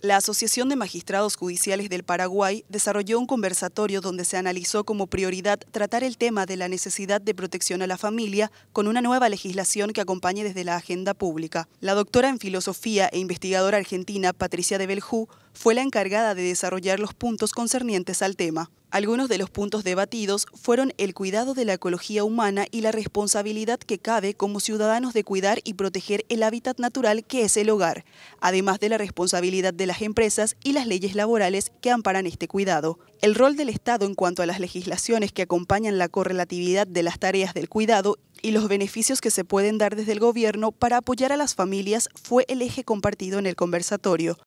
La Asociación de Magistrados Judiciales del Paraguay desarrolló un conversatorio donde se analizó como prioridad tratar el tema de la necesidad de protección a la familia con una nueva legislación que acompañe desde la agenda pública. La doctora en filosofía e investigadora argentina Patricia de Beljú fue la encargada de desarrollar los puntos concernientes al tema. Algunos de los puntos debatidos fueron el cuidado de la ecología humana y la responsabilidad que cabe como ciudadanos de cuidar y proteger el hábitat natural que es el hogar, además de la responsabilidad de las empresas y las leyes laborales que amparan este cuidado. El rol del Estado en cuanto a las legislaciones que acompañan la correlatividad de las tareas del cuidado y los beneficios que se pueden dar desde el gobierno para apoyar a las familias fue el eje compartido en el conversatorio.